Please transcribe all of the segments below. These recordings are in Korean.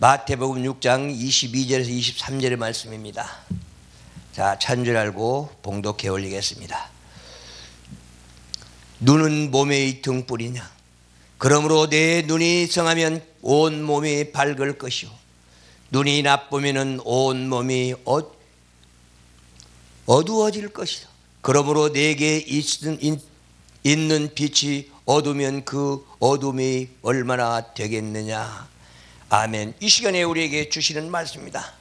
마태복음 6장 22절에서 23절의 말씀입니다. 자, 찬줄 알고 봉독해 올리겠습니다. 눈은 몸의 등불이냐? 그러므로 내 눈이 성하면 온 몸이 밝을 것이요. 눈이 나쁘면 온 몸이 어, 어두워질 것이다. 그러므로 내게 있는 빛이 어두면 그 어둠이 얼마나 되겠느냐. 아멘. 이 시간에 우리에게 주시는 말씀입니다.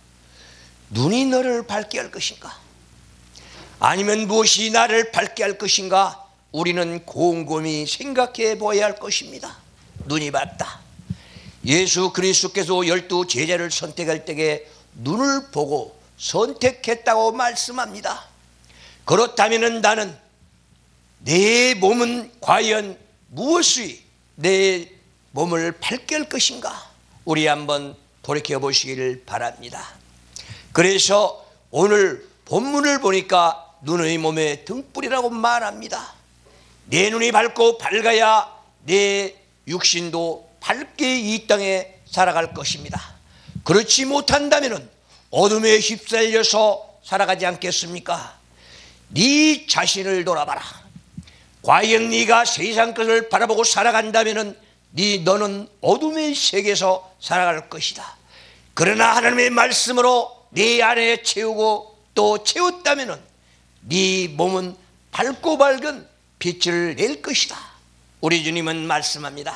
눈이 너를 밝게 할 것인가? 아니면 무엇이 나를 밝게 할 것인가? 우리는 곰곰이 생각해 보아야 할 것입니다. 눈이 밝다. 예수 그리스도께서 열두 제자를 선택할 때에 눈을 보고 선택했다고 말씀합니다. 그렇다면 나는 내 몸은 과연 무엇이 내 몸을 밝게 할 것인가? 우리 한번 돌이켜 보시기를 바랍니다. 그래서 오늘 본문을 보니까 눈의 몸에 등불이라고 말합니다. 내 눈이 밝고 밝아야 내 육신도 밝게 이 땅에 살아갈 것입니다. 그렇지 못한다면 어둠에 휩쓸려서 살아가지 않겠습니까? 네 자신을 돌아봐라. 과연 네가 세상 것을 바라보고 살아간다면 네 너는 어둠의 세계에서 살아갈 것이다. 그러나 하나님의 말씀으로 네 안에 채우고 또 채웠다면 네 몸은 밝고 밝은 빛을 낼 것이다. 우리 주님은 말씀합니다.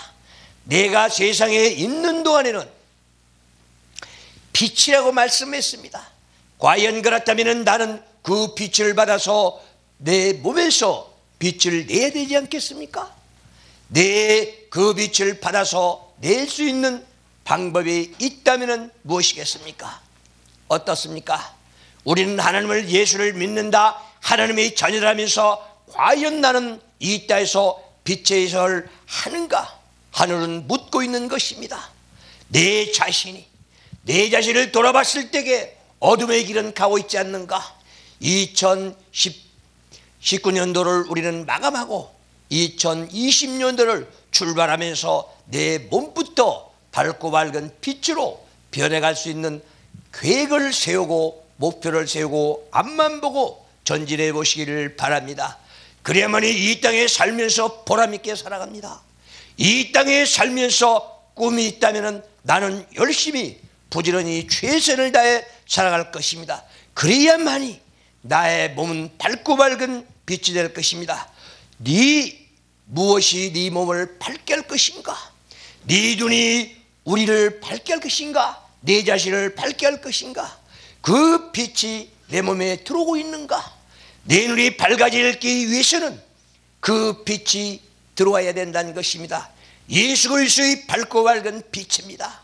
내가 세상에 있는 동안에는 빛이라고 말씀했습니다. 과연 그렇다면 나는 그 빛을 받아서 내 몸에서 빛을 내야 되지 않겠습니까? 내 그 빛을 받아서 낼 수 있는 방법이 있다면 무엇이겠습니까? 어떻습니까? 우리는 하나님을 예수를 믿는다. 하나님의 자녀라면서 과연 나는 이 땅에서 빛의 설 하는가? 하늘은 묻고 있는 것입니다. 내 자신이 내 자신을 돌아봤을 때에 어둠의 길은 가고 있지 않는가? 2019년도를 우리는 마감하고 2020년도를 출발하면서 내 몸부터 밝고 밝은 빛으로 변해갈 수 있는 계획을 세우고 목표를 세우고 앞만 보고 전진해 보시기를 바랍니다. 그래야만이 이 땅에 살면서 보람있게 살아갑니다. 이 땅에 살면서 꿈이 있다면 나는 열심히 부지런히 최선을 다해 살아갈 것입니다. 그래야만이 나의 몸은 밝고 밝은 빛이 될 것입니다. 네 무엇이 네 몸을 밝게 할 것인가? 네 눈이 우리를 밝게 할 것인가? 내 자신을 밝게 할 것인가? 그 빛이 내 몸에 들어오고 있는가? 내 눈이 밝아지기 위해서는 그 빛이 들어와야 된다는 것입니다. 예수 그리스도의 밝고 밝은 빛입니다.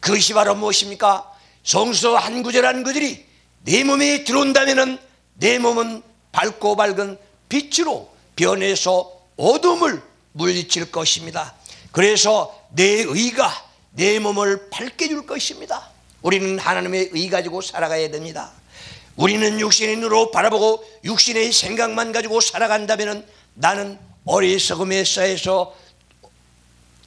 그것이 바로 무엇입니까? 성서 한 구절 한 구절이 내 몸에 들어온다면 내 몸은 밝고 밝은 빛으로 변해서 어둠을 물리칠 것입니다. 그래서 내 의가 내 몸을 밝게 줄 것입니다. 우리는 하나님의 의 가지고 살아가야 됩니다. 우리는 육신의 눈으로 바라보고 육신의 생각만 가지고 살아간다면 나는 어리석음에 쌓여서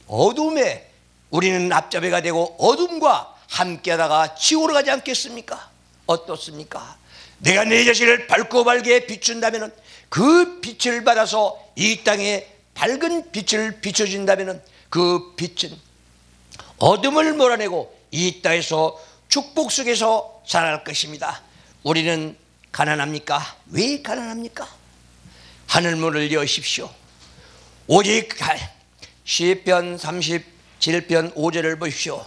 어둠에 우리는 앞잡이가 되고 어둠과 함께하다가 지옥으로 가지 않겠습니까? 어떻습니까? 내가 내 자신을 밝고 밝게 비춘다면 그 빛을 받아서 이 땅에 밝은 빛을 비춰준다면 그 빛은 어둠을 몰아내고 이 땅에서 축복 속에서 살아갈 것입니다. 우리는 가난합니까? 왜 가난합니까? 하늘문을 여십시오. 오직 시편 37편 5절을 보십시오.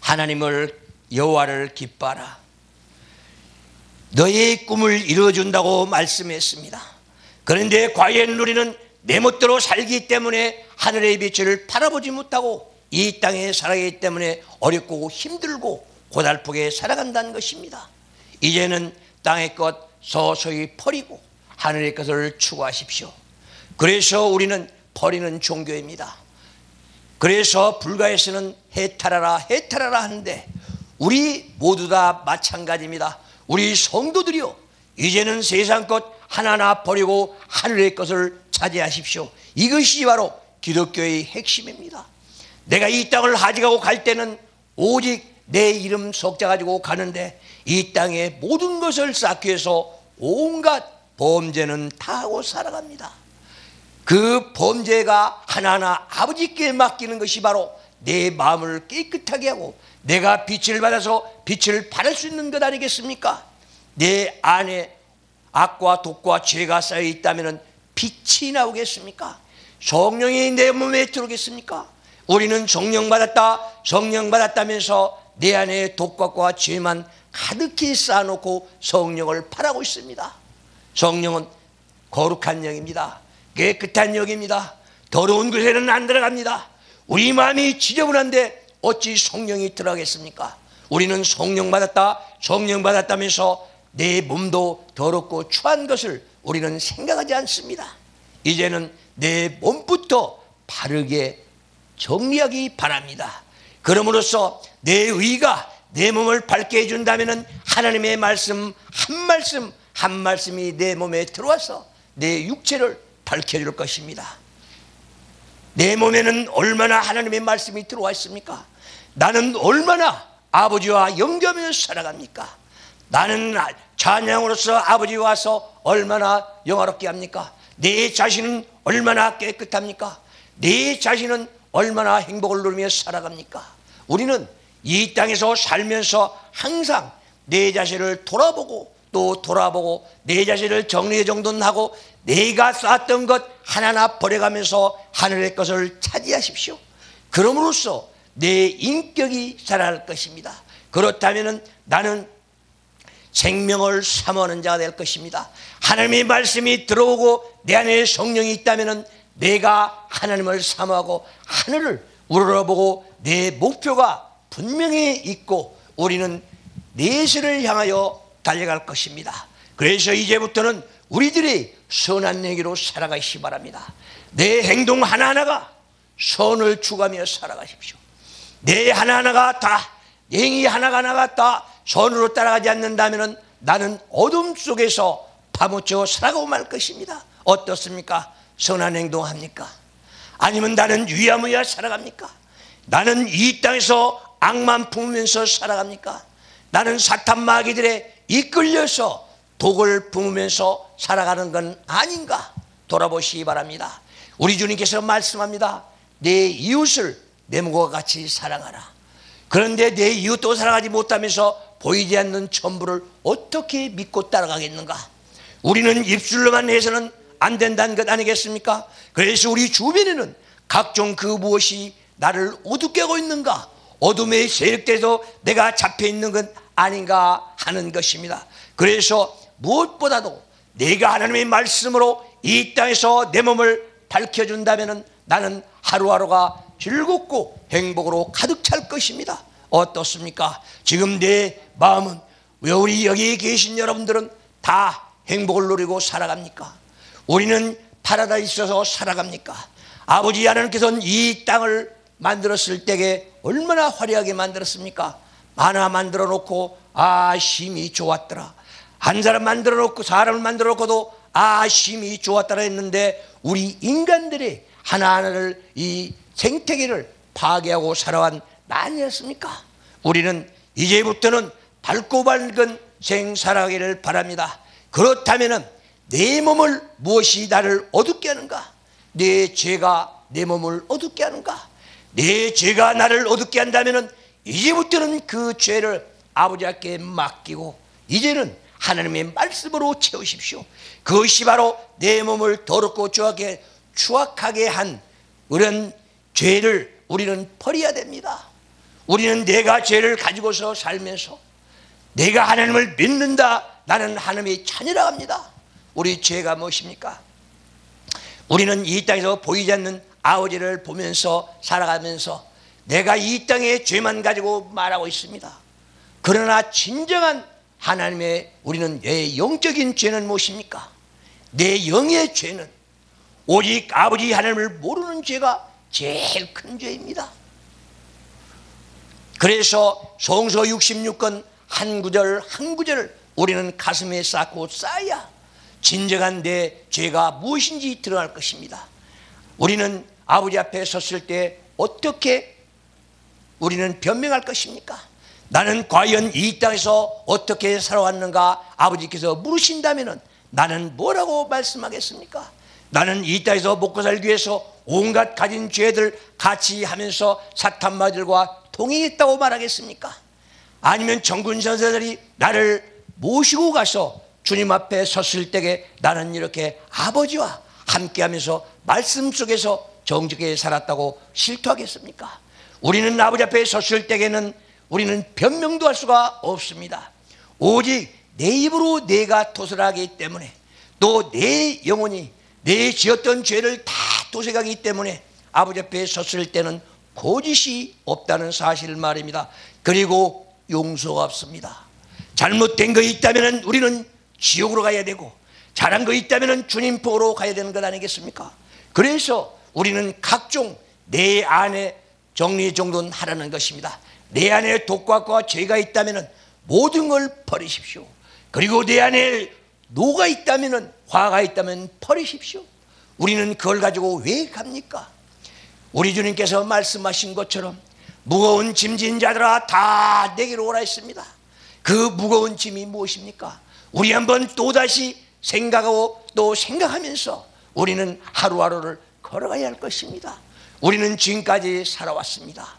하나님을 여호와를 기뻐하라. 너의 꿈을 이루어준다고 말씀했습니다. 그런데 과연 우리는 내 멋대로 살기 때문에 하늘의 빛을 바라보지 못하고 이 땅에 살아가기 때문에 어렵고 힘들고 고달프게 살아간다는 것입니다. 이제는 땅의 것 서서히 버리고 하늘의 것을 추구하십시오. 그래서 우리는 버리는 종교입니다. 그래서 불가에서는 해탈하라 해탈하라 하는데 우리 모두 다 마찬가지입니다. 우리 성도들이요 이제는 세상 것 하나하나 버리고 하늘의 것을 차지하십시오. 이것이 바로 기독교의 핵심입니다. 내가 이 땅을 가져가고 갈 때는 오직 내 이름 석자 가지고 가는데 이 땅의 모든 것을 쌓기 위해서 온갖 범죄는 다 하고 살아갑니다. 그 범죄가 하나하나 아버지께 맡기는 것이 바로 내 마음을 깨끗하게 하고 내가 빛을 받아서 빛을 발할 수 있는 것 아니겠습니까? 내 안에 악과 독과 죄가 쌓여 있다면 빛이 나오겠습니까? 성령이 내 몸에 들어오겠습니까? 우리는 성령 받았다, 성령 받았다면서 내 안에 독과 죄만 가득히 쌓아놓고 성령을 바라고 있습니다. 성령은 거룩한 영입니다. 깨끗한 영입니다. 더러운 곳에는 안 들어갑니다. 우리 마음이 지저분한데 어찌 성령이 들어가겠습니까? 우리는 성령 받았다, 성령 받았다면서 내 몸도 더럽고 추한 것을 우리는 생각하지 않습니다. 이제는 내 몸부터 바르게 정리하기 바랍니다. 그러므로써 내 의가 내 몸을 밝게 해준다면 하나님의 말씀 한 말씀 한 말씀이 내 몸에 들어와서 내 육체를 밝혀줄 것입니다. 내 몸에는 얼마나 하나님의 말씀이 들어와 있습니까? 나는 얼마나 아버지와 연결하며 살아갑니까? 나는 찬양으로서 아버지 와서 얼마나 영화롭게 합니까? 내 자신은 얼마나 깨끗합니까? 내 자신은 얼마나 행복을 누리며 살아갑니까? 우리는 이 땅에서 살면서 항상 내 자신을 돌아보고 또 돌아보고 내 자신을 정리해 정돈하고 내가 쌓았던 것 하나하나 버려가면서 하늘의 것을 차지하십시오. 그럼으로써 내 인격이 살아날 것입니다. 그렇다면 나는 생명을 사모하는 자가 될 것입니다. 하나님의 말씀이 들어오고 내 안에 성령이 있다면 내가 하나님을 사모하고 하늘을 우러러보고 내 목표가 분명히 있고 우리는 내세를 향하여 달려갈 것입니다. 그래서 이제부터는 우리들이 선한 얘기로 살아가시 바랍니다. 내 행동 하나하나가 선을 추가며 살아가십시오. 내 하나하나가 다 행위 하나가 나갔다 선으로 따라가지 않는다면 나는 어둠 속에서 파묻혀 살아가고 말 것입니다. 어떻습니까? 선한 행동합니까? 아니면 나는 유야무야 살아갑니까? 나는 이 땅에서 악만 품으면서 살아갑니까? 나는 사탄 마귀들의 이끌려서 독을 품으면서 살아가는 건 아닌가? 돌아보시기 바랍니다. 우리 주님께서 말씀합니다. 내 이웃을 내 몸과 같이 사랑하라. 그런데 내 이웃도 사랑하지 못하면서 보이지 않는 천부를 어떻게 믿고 따라가겠는가? 우리는 입술로만 해서는 안 된다는 것 아니겠습니까? 그래서 우리 주변에는 각종 그 무엇이 나를 어둡게 하고 있는가? 어둠에 세력돼서 내가 잡혀 있는 것 아닌가 하는 것입니다. 그래서 무엇보다도 내가 하나님의 말씀으로 이 땅에서 내 몸을 밝혀준다면 나는 하루하루가 즐겁고 행복으로 가득 찰 것입니다. 어떻습니까? 지금 내 마음은 왜 우리 여기 계신 여러분들은 다 행복을 누리고 살아갑니까? 우리는 파라다이스에서 살아갑니까? 아버지 하나님께서는 이 땅을 만들었을 때에 얼마나 화려하게 만들었습니까? 하나 만들어 놓고 아 심이 좋았더라. 한 사람 만들어 놓고 사람을 만들어 놓고도 아 심이 좋았더라 했는데 우리 인간들이 하나하나를 이 생태계를 파괴하고 살아온 아니었습니까? 우리는 이제부터는 밝고 밝은 생살하기를 바랍니다. 그렇다면 내 몸을 무엇이 나를 어둡게 하는가? 내 죄가 내 몸을 어둡게 하는가? 내 죄가 나를 어둡게 한다면 이제부터는 그 죄를 아버지께 맡기고 이제는 하나님의 말씀으로 채우십시오. 그것이 바로 내 몸을 더럽고 추하게 추악하게 한 그런 죄를 우리는 버려야 됩니다. 우리는 내가 죄를 가지고서 살면서 내가 하나님을 믿는다. 나는 하나님의 자녀라 합니다. 우리 죄가 무엇입니까? 우리는 이 땅에서 보이지 않는 아버지를 보면서 살아가면서 내가 이 땅에 죄만 가지고 말하고 있습니다. 그러나 진정한 하나님의 우리는 내 영적인 죄는 무엇입니까? 내 영의 죄는 오직 아버지 하나님을 모르는 죄가 제일 큰 죄입니다. 그래서 성서 66권 한 구절 한 구절을 우리는 가슴에 쌓고 쌓아야 진정한 내 죄가 무엇인지 드러날 것입니다. 우리는 아버지 앞에 섰을 때 어떻게 우리는 변명할 것입니까? 나는 과연 이 땅에서 어떻게 살아왔는가 아버지께서 물으신다면 나는 뭐라고 말씀하겠습니까? 나는 이 땅에서 먹고 살기 위해서 온갖 가진 죄들 같이 하면서 사탄마들과 동행했다고 말하겠습니까? 아니면 정군 전사들이 나를 모시고 가서 주님 앞에 섰을 때에 나는 이렇게 아버지와 함께 하면서 말씀 속에서 정직하게 살았다고 실토하겠습니까? 우리는 아버지 앞에 섰을 때에는 우리는 변명도 할 수가 없습니다. 오직 내 입으로 내가 토설하기 때문에 또 내 영혼이 내 지었던 죄를 다 도색하기 때문에 아버지 앞에 섰을 때는 거짓이 없다는 사실 말입니다. 그리고 용서가 없습니다. 잘못된 거 있다면 우리는 지옥으로 가야 되고 잘한 거 있다면 주님 보러 가야 되는 것 아니겠습니까? 그래서 우리는 각종 내 안에 정리정돈 하라는 것입니다. 내 안에 독과과 죄가 있다면 모든 걸 버리십시오. 그리고 내 안에 노가 있다면 화가 있다면 버리십시오. 우리는 그걸 가지고 왜 갑니까? 우리 주님께서 말씀하신 것처럼 무거운 짐진 자들아 다 내게로 오라 했습니다. 그 무거운 짐이 무엇입니까? 우리 한번 또다시 생각하고 또 생각하면서 우리는 하루하루를 걸어가야 할 것입니다. 우리는 지금까지 살아왔습니다.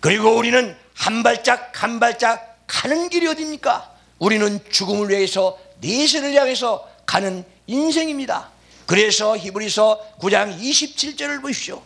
그리고 우리는 한 발짝 한 발짝 가는 길이 어딥니까? 우리는 죽음을 위해서 내세를 향해서 가는 인생입니다. 그래서 히브리서 9장 27절을 보십시오.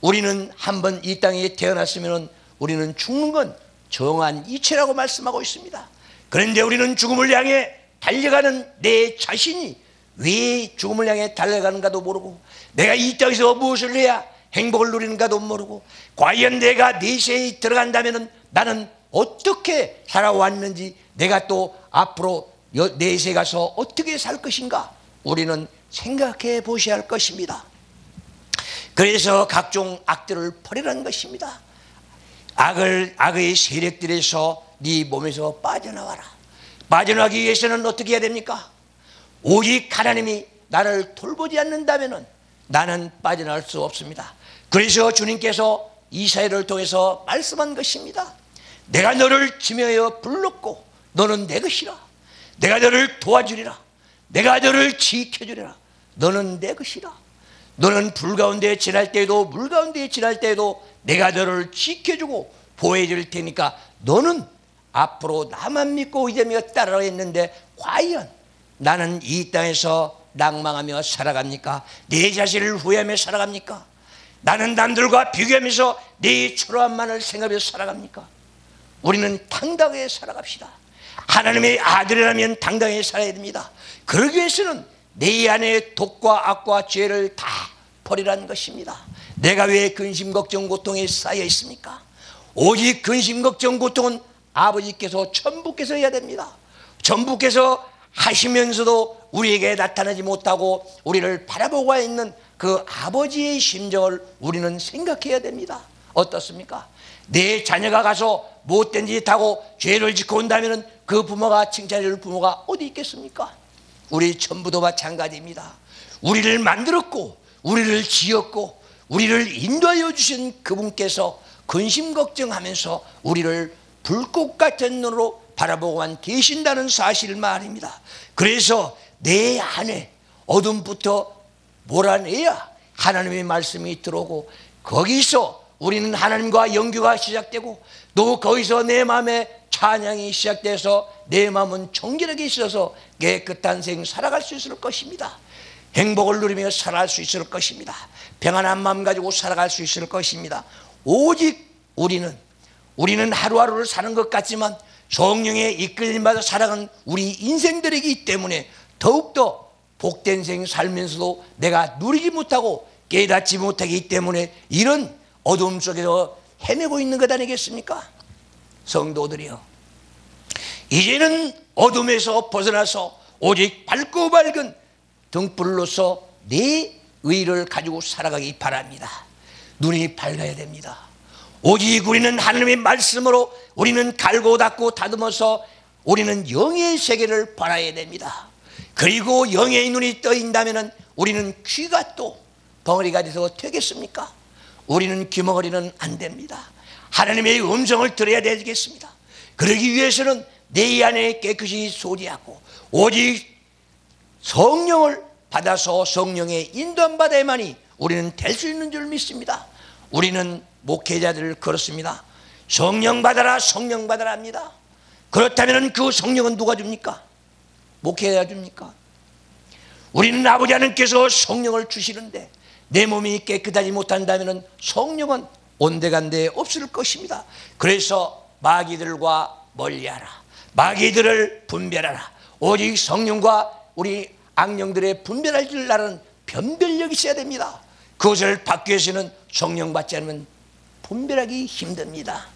우리는 한번 이 땅에 태어났으면 우리는 죽는 건 정한 이체라고 말씀하고 있습니다. 그런데 우리는 죽음을 향해 달려가는 내 자신이 왜 죽음을 향해 달려가는가도 모르고 내가 이 땅에서 무엇을 해야 행복을 누리는가도 모르고 과연 내가 내세에 들어간다면 나는 어떻게 살아왔는지 내가 또 앞으로 내세 가서 어떻게 살 것인가 우리는 생각해 보셔야 할 것입니다. 그래서 각종 악들을 버리라는 것입니다. 악을 악의 세력들에서 네 몸에서 빠져나와라. 빠져나가기 위해서는 어떻게 해야 됩니까? 오직 하나님이 나를 돌보지 않는다면 나는 빠져나갈 수 없습니다. 그래서 주님께서 이사야를 통해서 말씀한 것입니다. 내가 너를 지명하여 불렀고 너는 내 것이라. 내가 너를 도와주리라. 내가 너를 지켜주리라. 너는 내 것이라. 너는 불 가운데 지날 때도 물 가운데 지날 때도 내가 너를 지켜주고 보호해 줄 테니까 너는 앞으로 나만 믿고 의지하며 따라 했는데 과연 나는 이 땅에서 낭망하며 살아갑니까? 내 자신을 후회하며 살아갑니까? 나는 남들과 비교하면서 내 초라함만을 생각하며 살아갑니까? 우리는 당당하게 살아갑시다. 하나님의 아들이라면 당당하게 살아야 됩니다. 그러기 위해서는 내 안에 독과 악과 죄를 다 버리라는 것입니다. 내가 왜 근심, 걱정, 고통에 쌓여 있습니까? 오직 근심, 걱정, 고통은 아버지께서 천부께서 해야 됩니다. 천부께서 하시면서도 우리에게 나타나지 못하고 우리를 바라보고 있는 그 아버지의 심정을 우리는 생각해야 됩니다. 어떻습니까? 내 자녀가 가서 못된 짓 하고 죄를 짓고 온다면 그 부모가 칭찬해줄 부모가 어디 있겠습니까? 우리 전부도 마찬가지입니다. 우리를 만들었고 우리를 지었고 우리를 인도하여 주신 그분께서 근심 걱정하면서 우리를 불꽃 같은 눈으로 바라보고만 계신다는 사실 말입니다. 그래서 내 안에 어둠부터 몰아내야 하나님의 말씀이 들어오고 거기서 우리는 하나님과 연교가 시작되고 또 거기서 내 마음에 찬양이 시작돼서 내 마음은 정결하게 있어서 깨끗한 생 살아갈 수 있을 것입니다. 행복을 누리며 살아갈 수 있을 것입니다. 평안한 마음 가지고 살아갈 수 있을 것입니다. 오직 우리는 우리는 하루하루를 사는 것 같지만 성령의 이끌림받아 살아가는 우리 인생들이기 때문에 더욱더 복된 생 살면서도 내가 누리지 못하고 깨닫지 못하기 때문에 이런 어둠 속에서 헤매고 있는 것 아니겠습니까? 성도들이요. 이제는 어둠에서 벗어나서 오직 밝고 밝은 등불로서 내 의를 가지고 살아가기 바랍니다. 눈이 밝아야 됩니다. 오직 우리는 하나님의 말씀으로 우리는 갈고 닦고 다듬어서 우리는 영의 세계를 바라야 됩니다. 그리고 영의 눈이 떠인다면 우리는 귀가 또 벙어리가 돼서 되겠습니까? 우리는 귀머거리는 안 됩니다. 하나님의 음성을 들어야 되겠습니다. 그러기 위해서는 내 안에 깨끗이 소리하고 오직 성령을 받아서 성령의 인도함 받아야만이 우리는 될 수 있는 줄 믿습니다. 우리는 목회자들을 그렇습니다. 성령 받아라, 성령 받아라 합니다. 그렇다면 그 성령은 누가 줍니까? 목회자 줍니까? 우리는 아버지 하나님께서 성령을 주시는데 내 몸이 깨끗하지 못한다면 성령은 온데간데 없을 것입니다. 그래서 마귀들과 멀리하라. 마귀들을 분별하라. 오직 성령과 우리 악령들의 분별할 줄 나는 변별력이 있어야 됩니다. 그것을 받기 위해서는 성령 받지 않으면 분별하기 힘듭니다.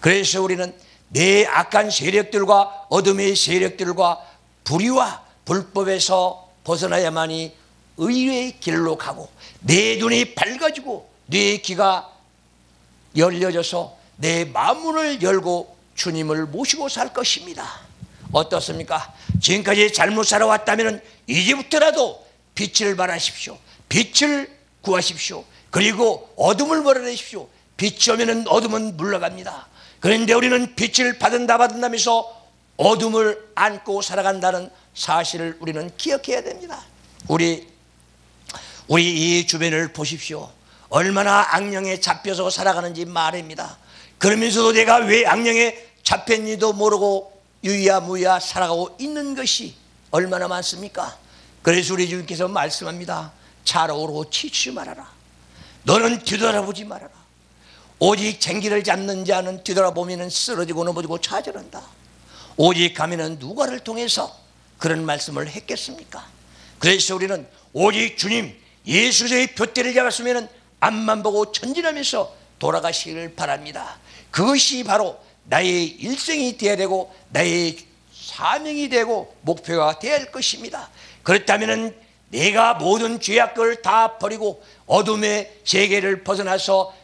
그래서 우리는 내 악한 세력들과 어둠의 세력들과 불의와 불법에서 벗어나야만이 의의 길로 가고 내 눈이 밝아지고 내 귀가 열려져서 내 마음문을 열고 주님을 모시고 살 것입니다. 어떻습니까? 지금까지 잘못 살아왔다면 이제부터라도 빛을 발하십시오. 빛을 구하십시오. 그리고 어둠을 몰아내십시오. 빛이 오면 어둠은 물러갑니다. 그런데 우리는 빛을 받은다 받은다면서 어둠을 안고 살아간다는 사실을 우리는 기억해야 됩니다. 우리 우리 이 주변을 보십시오. 얼마나 악령에 잡혀서 살아가는지 말입니다. 그러면서도 내가 왜 악령에 잡혔는지도 모르고 유야무야 살아가고 있는 것이 얼마나 많습니까? 그래서 우리 주님께서 말씀합니다. 차로오르고 치치 말아라. 너는 뒤돌아보지 말아라. 오직 쟁기를 잡는 자는 뒤돌아보면 쓰러지고 넘어지고 좌절한다. 오직 가면은 누가를 통해서 그런 말씀을 했겠습니까? 그래서 우리는 오직 주님 예수의 둯대를 잡았으면 앞만 보고 전진하면서 돌아가시기를 바랍니다. 그것이 바로 나의 일생이 되어야 되고 나의 사명이 되고 목표가 되어야 할 것입니다. 그렇다면 내가 모든 죄악을 다 버리고 어둠의 세계를 벗어나서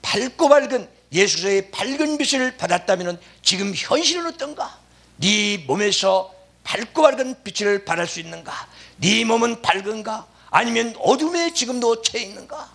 밝고 밝은 예수의 밝은 빛을 받았다면 지금 현실은 어떤가? 네 몸에서 밝고 밝은 빛을 발할 수 있는가? 네 몸은 밝은가? 아니면 어둠에 지금도 채 있는가?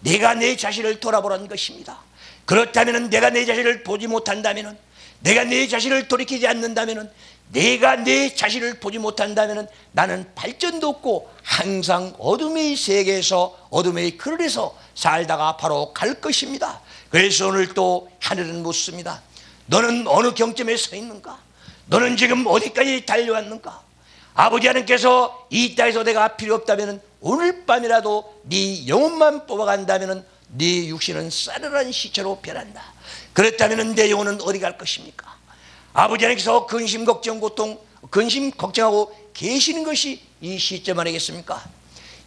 내가 내 자신을 돌아보라는 것입니다. 그렇다면 내가 내 자신을 보지 못한다면 내가 내 자신을 돌이키지 않는다면 내가 내 자신을 보지 못한다면 나는 발전도 없고 항상 어둠의 세계에서 어둠의 그늘에서 살다가 바로 갈 것입니다. 그래서 오늘 또 하늘은 묻습니다. 너는 어느 경점에 서 있는가? 너는 지금 어디까지 달려왔는가? 아버지 하나님께서 이 땅에서 내가 필요 없다면 오늘 밤이라도 네 영혼만 뽑아간다면 네 육신은 싸늘한 시체로 변한다. 그렇다면 내 영혼은 어디 갈 것입니까? 아버지 하나님께서 근심 걱정 고통 근심 걱정하고 계시는 것이 이 시점 아니겠습니까?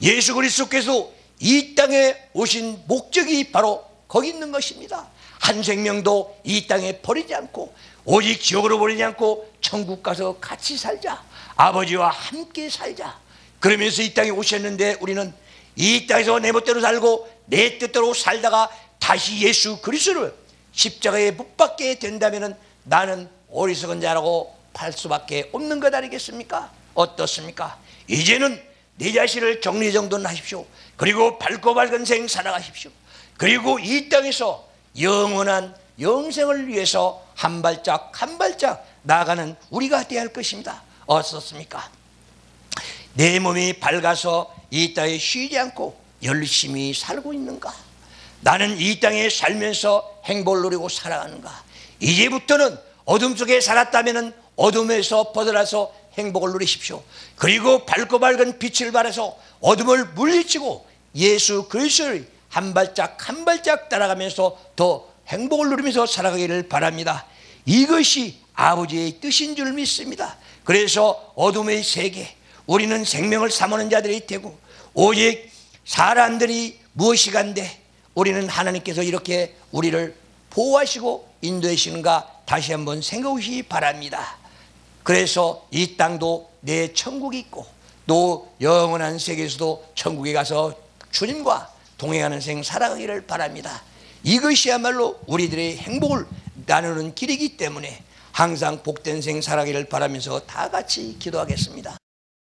예수 그리스도께서 이 땅에 오신 목적이 바로 거기 있는 것입니다. 한 생명도 이 땅에 버리지 않고 오직 지옥으로 버리지 않고 천국 가서 같이 살자. 아버지와 함께 살자. 그러면서 이 땅에 오셨는데 우리는 이 땅에서 내 멋대로 살고 내 뜻대로 살다가 다시 예수 그리스도를 십자가에 못 박게 된다면 나는 어리석은 자라고 팔 수밖에 없는 것 아니겠습니까? 어떻습니까? 이제는 내 자신을 정리정돈하십시오. 그리고 밝고 밝은 생 살아가십시오. 그리고 이 땅에서 영원한 영생을 위해서 한 발짝 한 발짝 나가는 우리가 되어야 할 것입니다. 어떻습니까? 내 몸이 밝아서 이 땅에 쉬지 않고 열심히 살고 있는가? 나는 이 땅에 살면서 행복을 누리고 살아가는가? 이제부터는 어둠 속에 살았다면 어둠에서 벗어나서 행복을 누리십시오. 그리고 밝고 밝은 빛을 발해서 어둠을 물리치고 예수 그리스도를 한 발짝 한 발짝 따라가면서 더 행복을 누리면서 살아가기를 바랍니다. 이것이 아버지의 뜻인 줄 믿습니다. 그래서 어둠의 세계, 우리는 생명을 삼는 자들이 되고 오직 사람들이 무엇이 간데 우리는 하나님께서 이렇게 우리를 보호하시고 인도하시는가 다시 한번 생각하시기 바랍니다. 그래서 이 땅도 내 천국이 있고 또 영원한 세계에서도 천국에 가서 주님과 동행하는 생 살아가기를 바랍니다. 이것이야말로 우리들의 행복을 나누는 길이기 때문에 항상 복된 생 살아가기를 바라면서 다 같이 기도하겠습니다.